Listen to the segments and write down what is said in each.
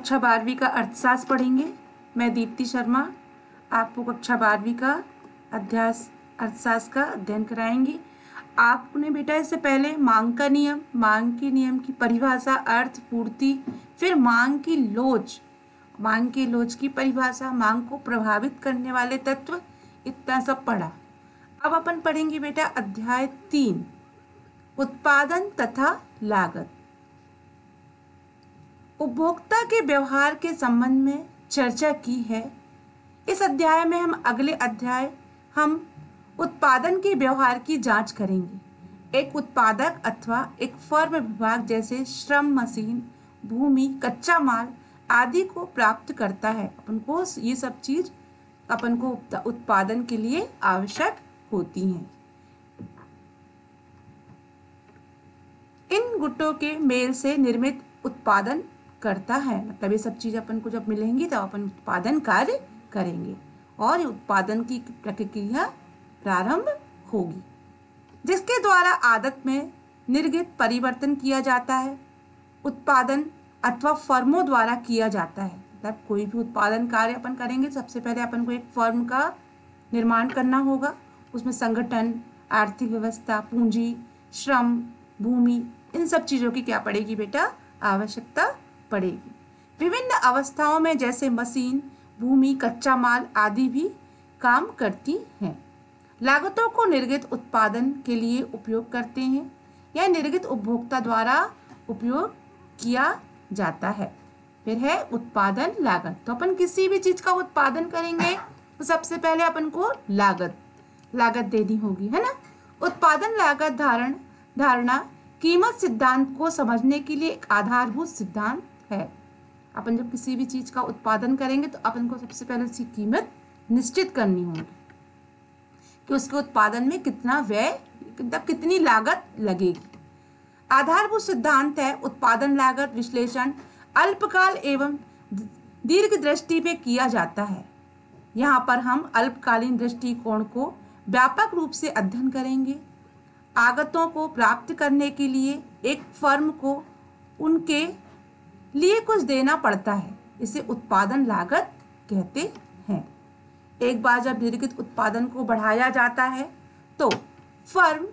कक्षा बारहवीं का अर्थशास्त्र पढ़ेंगे। मैं दीप्ति शर्मा, आपको कक्षा बारहवीं का अध्यास, अर्थशास्त्र का अध्ययन कराएँगी। आपने बेटा इससे पहले मांग का नियम, मांग के नियम की परिभाषा, अर्थ, पूर्ति, फिर मांग की लोच, मांग की लोच की परिभाषा, मांग को प्रभावित करने वाले तत्व, इतना सब पढ़ा। अब अपन पढ़ेंगे बेटा अध्याय तीन, उत्पादन तथा लागत। उपभोक्ता के व्यवहार के संबंध में चर्चा की है। इस अध्याय में हम अगले अध्याय, हम उत्पादन के व्यवहार की जाँच करेंगे। एक उत्पादक अथवा एक फर्म विभाग जैसे श्रम मशीन, भूमि, कच्चा माल आदि को प्राप्त करता है। अपन को ये सब चीज़ अपन को उत्पादन के लिए आवश्यक होती हैं। इन गुटों के मेल से निर्मित उत्पादन करता है। मतलब ये सब चीज़ अपन को जब मिलेंगी तो अपन उत्पादन कार्य करेंगे और उत्पादन की प्रक्रिया प्रारंभ होगी, जिसके द्वारा आदत में निर्गित परिवर्तन किया जाता है, उत्पादन अथवा फर्मों द्वारा किया जाता है। मतलब कोई भी उत्पादन कार्य अपन करेंगे, सबसे पहले अपन को एक फर्म का निर्माण करना होगा। उसमें संगठन, आर्थिक व्यवस्था, पूंजी, श्रम, भूमि, इन सब चीज़ों की क्या पड़ेगी बेटा? आवश्यकता पड़ेगी। विभिन्न अवस्थाओं में जैसे मशीन, भूमि, कच्चा माल आदि भी काम करती हैं। लागतों को निर्गित उत्पादन के लिए उपयोग करते हैं। या निर्गित उपभोक्ता द्वारा उपयोग किया जाता है। फिर है उत्पादन लागत। तो अपन किसी भी चीज़ का उत्पादन करेंगे तो सबसे पहले अपन को लागत लागत देनी होगी, है ना? उत्पादन लागत धारण, धारणा कीमत सिद्धांत को समझने के लिए एक आधारभूत सिद्धांत है। अपन जब किसी भी चीज़ का उत्पादन करेंगे तो अपन को सबसे पहले उसकी कीमत निश्चित करनी होगी कि उसके उत्पादन में कितना व्यय मतलब कितनी लागत लगेगी। आधारभूत सिद्धांत है, उत्पादन, लागत, विश्लेषण अल्पकाल एवं दीर्घ दृष्टि पे किया जाता है। यहाँ पर हम अल्पकालीन दृष्टिकोण को व्यापक रूप से अध्ययन करेंगे। आगतों को प्राप्त करने के लिए एक फर्म को उनके लिए कुछ देना पड़ता है। इसे उत्पादन लागत कहते हैं। एक बार जब निर्गित उत्पादन को बढ़ाया जाता है तो फर्म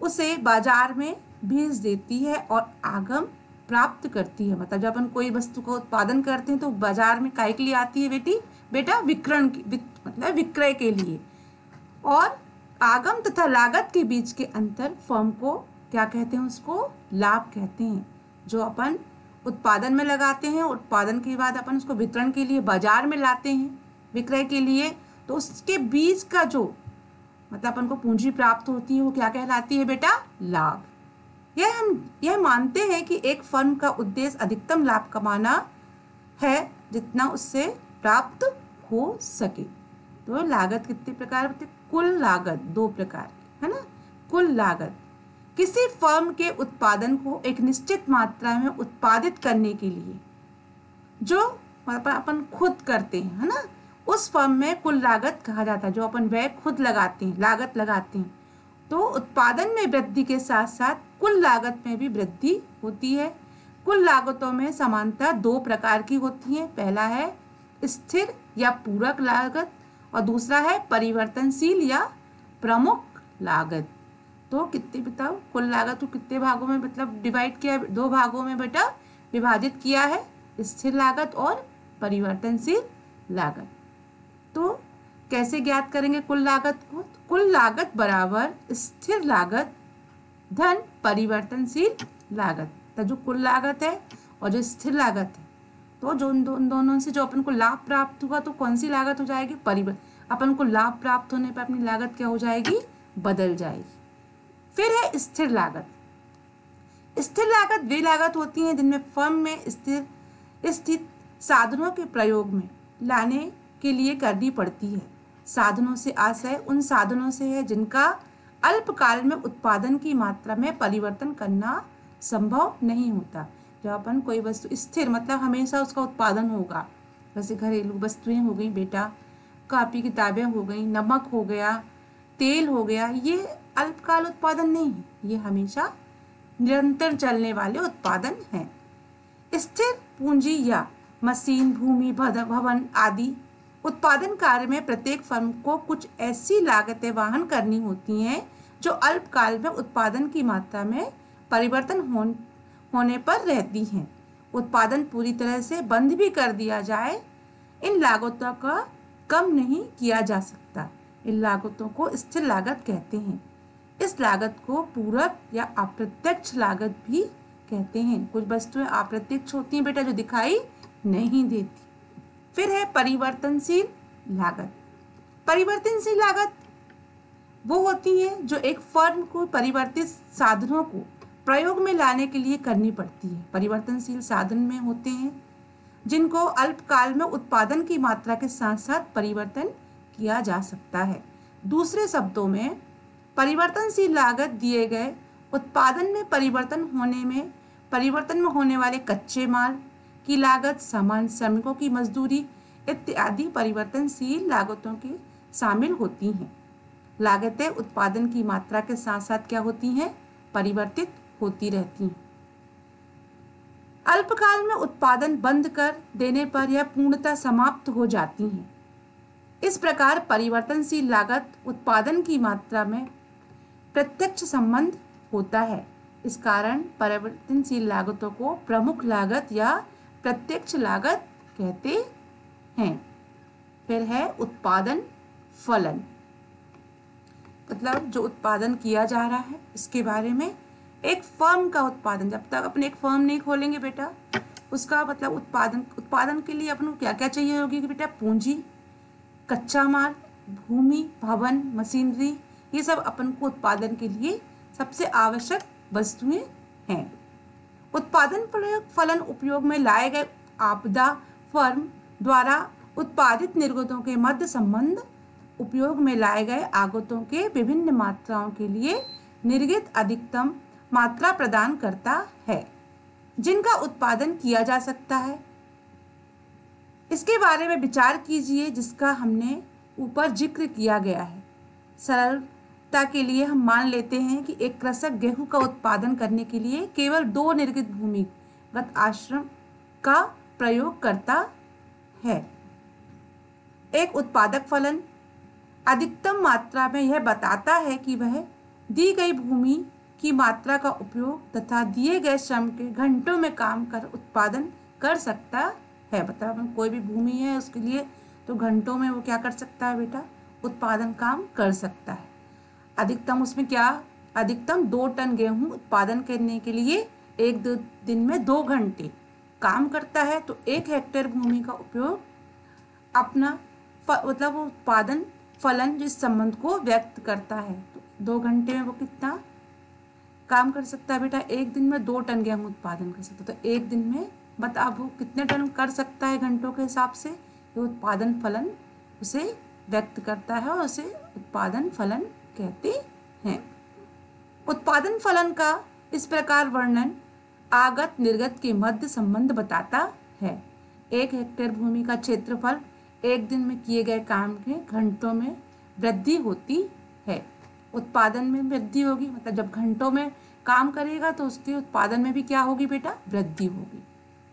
उसे बाज़ार में भेज देती है और आगम प्राप्त करती है। मतलब जब अपन कोई वस्तु का उत्पादन करते हैं तो बाज़ार में काय के लिए आती है बेटी? बेटा विक्रय मतलब विक्रय के लिए। और आगम तथा लागत के बीच के अंतर फर्म को क्या कहते हैं उसको? लाभ कहते हैं। जो अपन उत्पादन में लगाते हैं, उत्पादन के बाद अपन उसको वितरण के लिए बाज़ार में लाते हैं, विक्रय के लिए। तो उसके बीच का जो मतलब अपन को पूंजी प्राप्त होती है, वो क्या कहलाती है बेटा? लाभ। यह हम, यह मानते हैं कि एक फर्म का उद्देश्य अधिकतम लाभ कमाना है, जितना उससे प्राप्त हो सके। तो लागत कितने प्रकार कुल लागत, दो प्रकार, है ना? कुल लागत। किसी फर्म के उत्पादन को एक निश्चित मात्रा में उत्पादित करने के लिए जो अपन खुद करते हैं, है ना? उस फर्म में कुल लागत कहा जाता है, जो अपन व्यय खुद लगाते हैं, लागत लगाते हैं। तो उत्पादन में वृद्धि के साथ साथ कुल लागत में भी वृद्धि होती है। कुल लागतों में समानता दो प्रकार की होती है। पहला है स्थिर या पूरक लागत और दूसरा है परिवर्तनशील या प्रमुख लागत। तो कितने बताओ कुल लागत को कितने भागों में मतलब डिवाइड किया दो भागों में बेटा विभाजित किया है स्थिर लागत और परिवर्तनशील लागत। तो कैसे ज्ञात करेंगे कुल लागत को? कुल लागत बराबर स्थिर लागत धन परिवर्तनशील लागत। तो जो कुल लागत है और जो स्थिर लागत है तो जो उन दो, दोनों से जो अपन को लाभ प्राप्त हुआ तो कौन सी लागत हो जाएगी? परिवर्तन अपन को लाभ प्राप्त होने पर अपनी लागत क्या हो जाएगी? बदल जाएगी। फिर है स्थिर लागत। स्थिर लागत वे लागत होती हैं जिनमें फर्म में स्थिर, स्थित साधनों के प्रयोग में लाने के लिए करनी पड़ती है। साधनों से आशय उन साधनों से है जिनका अल्पकाल में उत्पादन की मात्रा में परिवर्तन करना संभव नहीं होता। जब अपन कोई वस्तु स्थिर मतलब हमेशा उसका उत्पादन होगा, जैसे घरेलू वस्तुएँ हो गई, बेटा, कापी किताबें हो गई, नमक हो गया, तेल हो गया, ये अल्पकाल उत्पादन नहीं है। ये हमेशा निरंतर चलने वाले उत्पादन हैं। स्थिर पूंजी या मशीन भूमि भवन आदि उत्पादन कार्य में प्रत्येक फर्म को कुछ ऐसी लागतें वहन करनी होती हैं जो अल्पकाल में उत्पादन की मात्रा में परिवर्तन हो, होने पर रहती हैं। उत्पादन पूरी तरह से बंद भी कर दिया जाए इन लागतों का कम नहीं किया जा सकता। इन लागतों को स्थिर लागत कहते हैं। इस लागत को पूरक या अप्रत्यक्ष लागत भी कहते हैं। कुछ वस्तुएँ अप्रत्यक्ष होती हैं बेटा जो दिखाई नहीं देती। फिर है परिवर्तनशील लागत। परिवर्तनशील लागत वो होती है जो एक फर्म को परिवर्तित साधनों को प्रयोग में लाने के लिए करनी पड़ती है। परिवर्तनशील साधन में होते हैं जिनको अल्पकाल में उत्पादन की मात्रा के साथ साथ परिवर्तन किया जा सकता है। दूसरे शब्दों में परिवर्तनशील लागत दिए गए उत्पादन में परिवर्तन होने में, परिवर्तन में होने वाले कच्चे माल की लागत समान श्रमिकों की मजदूरी इत्यादि परिवर्तनशील लागतों के शामिल होती हैं। लागतें उत्पादन की मात्रा के साथ साथ क्या होती हैं? परिवर्तित होती रहती हैं। अल्पकाल में उत्पादन बंद कर देने पर यह पूर्णतः समाप्त हो जाती हैं। इस प्रकार परिवर्तनशील लागत उत्पादन की मात्रा में प्रत्यक्ष संबंध होता है। इस कारण परिवर्तनशील लागतों को प्रमुख लागत या प्रत्यक्ष लागत कहते हैं। फिर है उत्पादन फलन। मतलब जो उत्पादन किया जा रहा है, इसके बारे में एक फर्म का उत्पादन। जब तक अपने एक फर्म नहीं खोलेंगे बेटा, उसका मतलब उत्पादन उत्पादन के लिए अपन क्या क्या चाहिए होगी कि बेटा? पूंजी, कच्चा माल, भूमि, भवन, मशीनरी ये सब अपन को उत्पादन के लिए सबसे आवश्यक वस्तुएँ हैं। उत्पादन प्रयोग फलन उपयोग में लाए गए आपदा फर्म द्वारा उत्पादित निर्गतों के मध्य संबंध, उपयोग में लाए गए आगतों के विभिन्न मात्राओं के लिए निर्गित अधिकतम मात्रा प्रदान करता है, जिनका उत्पादन किया जा सकता है। इसके बारे में विचार कीजिए, जिसका हमने ऊपर ज़िक्र किया गया है। सरल सटीकता के लिए हम मान लेते हैं कि एक कृषक गेहूँ का उत्पादन करने के लिए केवल दो निर्गित भूमिगत आश्रम का प्रयोग करता है। एक उत्पादक फलन अधिकतम मात्रा में यह बताता है कि वह दी गई भूमि की मात्रा का उपयोग तथा दिए गए श्रम के घंटों में काम कर उत्पादन कर सकता है। मतलब कोई भी भूमि है उसके लिए तो घंटों में वो क्या कर सकता है बेटा? उत्पादन काम कर सकता है। अधिकतम उसमें क्या? अधिकतम दो टन गेहूँ उत्पादन करने के लिए एक दो दिन में दो घंटे काम करता है तो एक हेक्टेयर भूमि का उपयोग अपना मतलब उत्पादन, फलन जिस संबंध को व्यक्त करता है तो दो घंटे में वो कितना काम कर सकता है बेटा? एक दिन में दो टन गेहूँ उत्पादन कर सकता है तो एक दिन में बता वो कितने टन कर सकता है घंटों के हिसाब से? ये उत्पादन, फलन उसे व्यक्त करता है और उसे उत्पादन, फलन कहते हैं। उत्पादन फलन का इस प्रकार वर्णन आगत निर्गत के मध्य संबंध बताता है। एक हेक्टेयर भूमि का क्षेत्रफल एक दिन में किए गए काम के घंटों में वृद्धि होती है। उत्पादन में वृद्धि होगी मतलब जब घंटों में काम करेगा तो उसके उत्पादन में भी क्या होगी बेटा? वृद्धि होगी।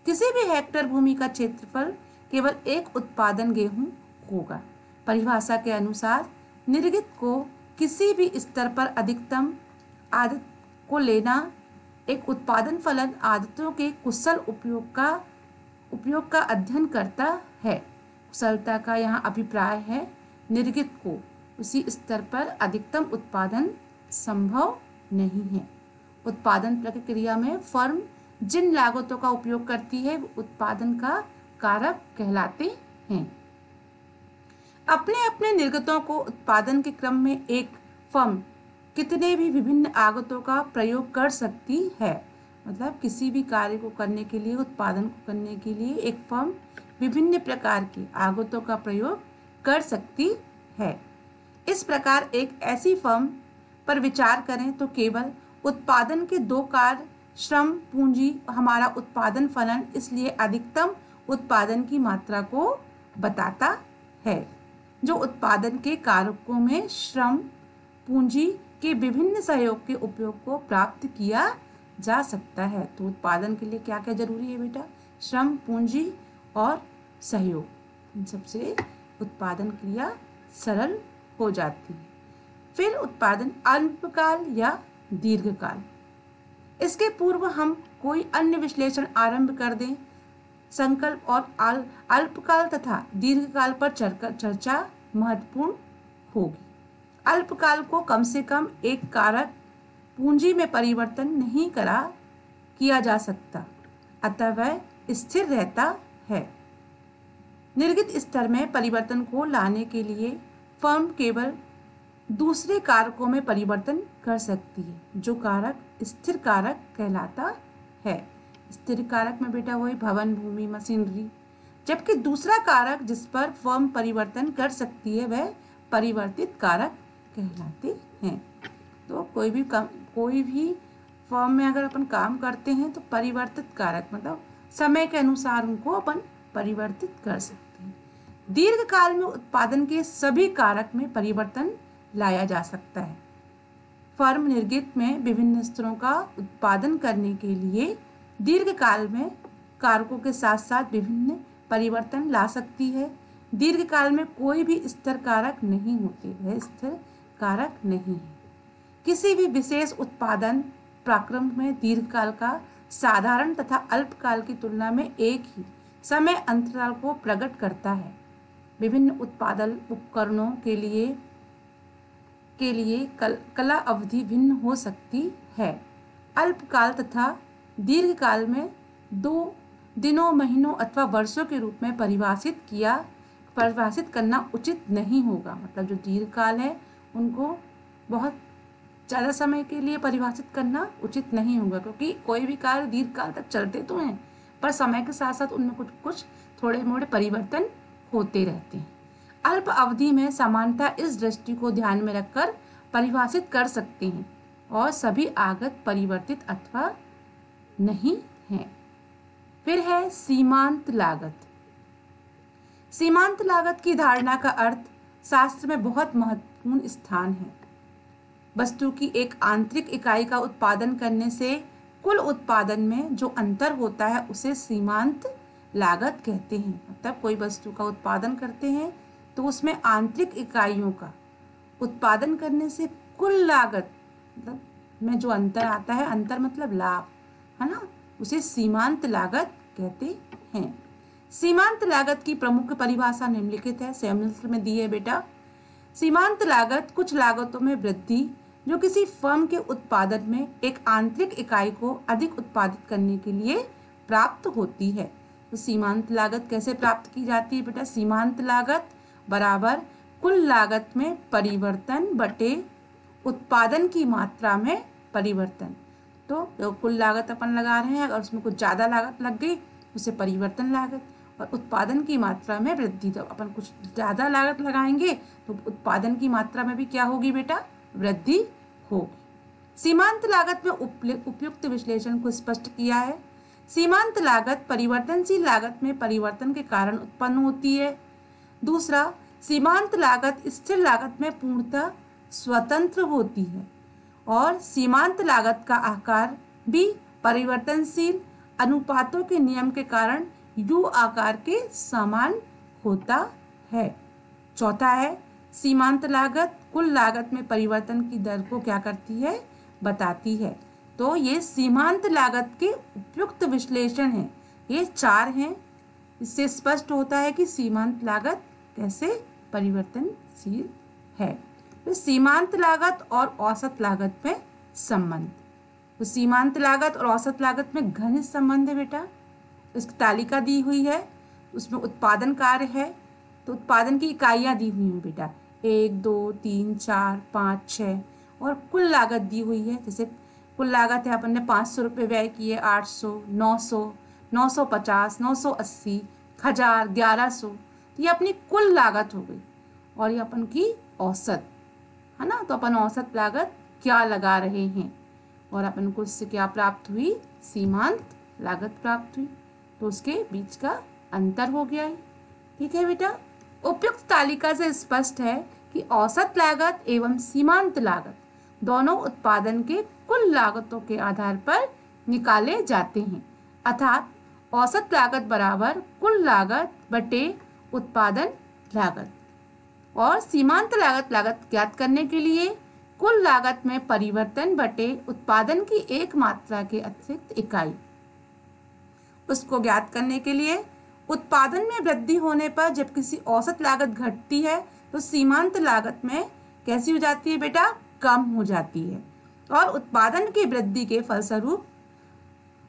किसी भी हेक्टेयर भूमि का क्षेत्रफल केवल एक उत्पादन गेहूँ होगा। परिभाषा के अनुसार निर्गित को किसी भी स्तर पर अधिकतम आदत को लेना एक उत्पादन फलन आदतों के कुशल उपयोग का उपयोग का अध्ययन करता है। कुशलता का यहाँ अभिप्राय है निर्गित को। उसी स्तर पर अधिकतम उत्पादन संभव नहीं है। उत्पादन प्रक्रिया में फर्म जिन लागतों का उपयोग करती है, वो उत्पादन का कारक कहलाते हैं। अपने अपने निर्गतों को उत्पादन के क्रम में एक फर्म कितने भी विभिन्न आगतों का प्रयोग कर सकती है। मतलब किसी भी कार्य को करने के लिए, उत्पादन को करने के लिए एक फर्म विभिन्न प्रकार की आगतों का प्रयोग कर सकती है। इस प्रकार एक ऐसी फर्म पर विचार करें तो केवल उत्पादन के दो कार्य, श्रम, पूंजी, हमारा उत्पादन फलन इसलिए अधिकतम उत्पादन की मात्रा को बताता है। जो उत्पादन के कारकों में श्रम, पूंजी के विभिन्न सहयोग के उपयोग को प्राप्त किया जा सकता है। तो उत्पादन के लिए क्या क्या ज़रूरी है बेटा? श्रम, पूंजी और सहयोग। इन सबसे उत्पादन क्रिया सरल हो जाती है। फिर उत्पादन अल्पकाल या दीर्घकाल। इसके पूर्व हम कोई अन्य विश्लेषण आरंभ कर दें। संकल्प और अल्पकाल तथा दीर्घकाल पर चर्चा महत्वपूर्ण होगी। अल्पकाल को कम से कम एक कारक पूंजी में परिवर्तन नहीं करा, किया जा सकता। अतः वह स्थिर रहता है। निर्गित स्तर में परिवर्तन को लाने के लिए फर्म केवल दूसरे कारकों में परिवर्तन कर सकती है, जो कारक, स्थिर कारक कहलाता है। स्थिर कारक में बेटा वही भवन, भूमि, मशीनरी। जबकि दूसरा कारक जिस पर फर्म परिवर्तन कर सकती है, वह परिवर्तित कारक कहलाते हैं। तो कोई भी काम, कोई भी फॉर्म में अगर अपन काम करते हैं तो परिवर्तित कारक मतलब समय के अनुसार उनको अपन परिवर्तित कर सकते हैं। दीर्घ काल में उत्पादन के सभी कारक में परिवर्तन लाया जा सकता है। फर्म निर्गित में विभिन्न स्तरों का उत्पादन करने के लिए दीर्घ काल में कारकों के साथ साथ विभिन्न परिवर्तन ला सकती है। दीर्घ काल में कोई भी स्तर कारक नहीं होते वह स्थिर कारक नहीं है। किसी भी विशेष उत्पादन प्राक्रम में दीर्घकाल का साधारण तथा अल्पकाल की तुलना में एक ही समय अंतराल को प्रकट करता है। विभिन्न उत्पादन उपकरणों के लिए के लिए कल, कला अवधि भिन्न हो सकती है। अल्पकाल तथा दीर्घकाल में दो दिनों, महीनों अथवा वर्षों के रूप में परिभाषित किया, परिभाषित करना उचित नहीं होगा। मतलब जो दीर्घकाल है, उनको बहुत ज़्यादा समय के लिए परिभाषित करना उचित नहीं होगा, क्योंकि कोई भी कार्य दीर्घ काल तक चलते तो हैं, पर समय के साथ साथ उनमें कुछ कुछ थोड़े मोड़े परिवर्तन होते रहते हैं। अल्प अवधि में समानता इस दृष्टि को ध्यान में रखकर परिभाषित कर सकते हैं, और सभी आगत, परिवर्तित अथवा नहीं है। फिर है सीमांत लागत। सीमांत लागत की धारणा का अर्थ शास्त्र में बहुत महत्वपूर्ण स्थान है। वस्तु की एक आंतरिक इकाई का उत्पादन करने से कुल उत्पादन में जो अंतर होता है उसे सीमांत लागत कहते हैं। मतलब कोई वस्तु का उत्पादन करते हैं तो उसमें आंतरिक इकाइयों का उत्पादन करने से कुल लागत मतलब में जो अंतर आता है, अंतर मतलब लाभ। है ना? उसे सीमांत लागत कहते हैं। सीमांत लागत की प्रमुख परिभाषा निम्नलिखित है। सेमिस्टर में दी है बेटा। सीमांत लागत कुछ लागतों में वृद्धि, जो किसी फर्म के उत्पादन में एक आंतरिक इकाई को अधिक उत्पादित करने के लिए प्राप्त होती है। तो सीमांत लागत कैसे प्राप्त की जाती है बेटा? सीमांत लागत बराबर कुल लागत में परिवर्तन बटे उत्पादन की मात्रा में परिवर्तन। तो कुल लागत अपन लगा रहे हैं, अगर उसमें कुछ ज़्यादा लागत लग गई, उसे परिवर्तन लागत और उत्पादन की मात्रा में वृद्धि। तो अपन कुछ ज़्यादा लागत लगाएँगे तो उत्पादन की मात्रा में भी क्या होगी बेटा? वृद्धि होगी। सीमांत लागत में उपयुक्त विश्लेषण को स्पष्ट किया है। सीमांत लागत परिवर्तनशील लागत में परिवर्तन के कारण उत्पन्न होती है। दूसरा, सीमांत लागत स्थिर लागत में पूर्णतः स्वतंत्र होती है। और सीमांत लागत का आकार भी परिवर्तनशील अनुपातों के नियम के कारण यू आकार के समान होता है। चौथा है, सीमांत लागत कुल लागत में परिवर्तन की दर को क्या करती है? बताती है। तो ये सीमांत लागत के उपयुक्त विश्लेषण है। ये चार हैं। इससे स्पष्ट होता है कि सीमांत लागत कैसे परिवर्तनशील है। तो सीमांत लागत और औसत लागत में संबंध। तो सीमांत लागत और औसत लागत में घनिष्ठ संबंध है बेटा। इसकी तालिका दी हुई है, उसमें उत्पादन कार्य है तो उत्पादन की इकाइयाँ दी हुई हैं बेटा। एक, दो, तीन, चार, पाँच छः और कुल लागत दी हुई है, जैसे कुल लागत है, अपन ने पाँच सौ रुपये व्यय किए, आठ सौ, नौ सौ नौ सौ पचास, नौ सौ अस्सी, हज़ार, ग्यारह सौ तो ये अपनी कुल लागत हो गई, और ये अपन की औसत। है ना? तो अपन औसत लागत क्या लगा रहे हैं? और अपन को इससे क्या प्राप्त हुई? सीमांत लागत प्राप्त हुई। तो उसके बीच का अंतर हो गया है। ठीक है बेटा? उपयुक्त तालिका से स्पष्ट है कि औसत लागत एवं सीमांत लागत दोनों उत्पादन के कुल लागतों के आधार पर निकाले जाते हैं। अर्थात, औसत लागत बराबर कुल लागत बटे उत्पादन लागत। और सीमांत लागत लागत ज्ञात करने के लिए कुल लागत में परिवर्तन बटे उत्पादन की एक मात्रा के अतिरिक्त इकाई। उसको ज्ञात करने के लिए उत्पादन में वृद्धि होने पर जब किसी औसत लागत घटती है तो सीमांत लागत में कैसी हो जाती है बेटा? कम हो जाती है। और उत्पादन की वृद्धि के फलस्वरूप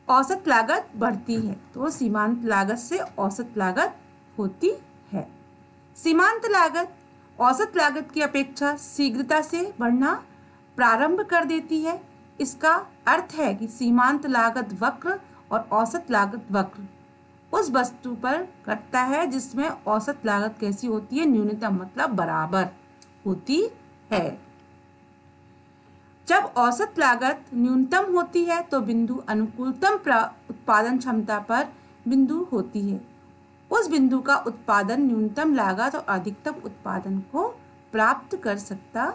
औसत लागत बढ़ती है तो सीमांत लागत से औसत लागत होती है। सीमांत लागत औसत लागत की अपेक्षा शीघ्रता से बढ़ना प्रारंभ कर देती है। इसका अर्थ है कि सीमांत लागत वक्र और औसत लागत वक्र उस वस्तु पर घटता है जिसमें औसत लागत कैसी होती है, न्यूनतम मतलब बराबर होती है। जब औसत लागत न्यूनतम होती है तो बिंदु अनुकूलतम उत्पादन क्षमता पर बिंदु होती है। उस बिंदु का उत्पादन न्यूनतम लागत और अधिकतम उत्पादन को प्राप्त कर सकता